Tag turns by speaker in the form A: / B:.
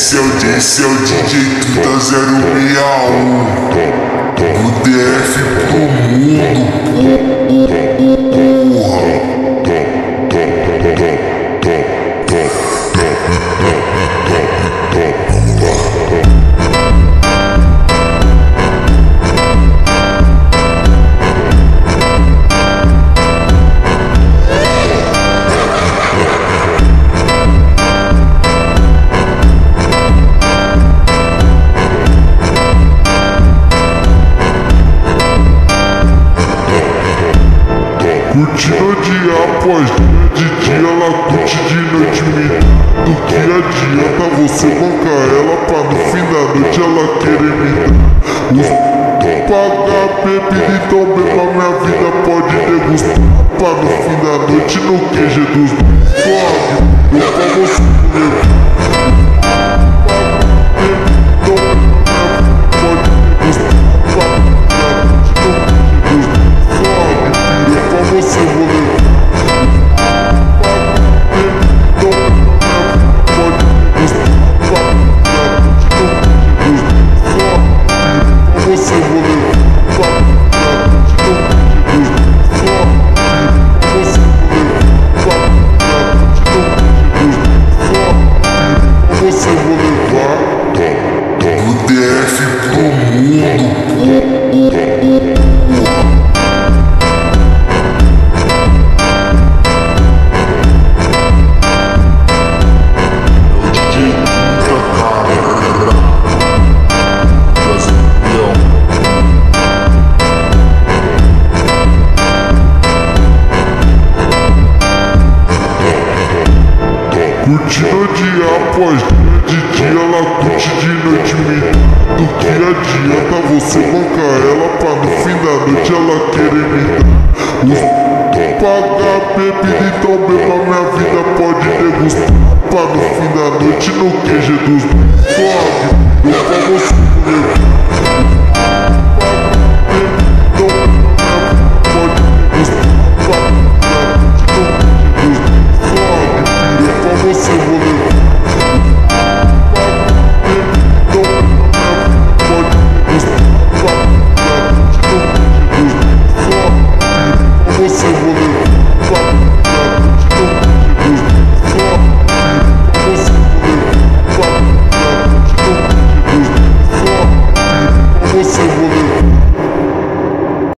A: Esse é o, esse é o DJ Tuta 061 Do DF pro Curtindo dia após de dia ela curte de noite me Do que adianta você bancar ela pra no fim da noite ela querer me dar pagar bebida então beba minha vida pode degustar Pra no fim da noite no QG dos Curtindo dia após dia, de dia ela curte de noite me Do que adianta você bancar ela pra no fim da noite ela querer me dar. Os pagar bebida então beba minha vida pode degustar Pra no fim da noite no QG dos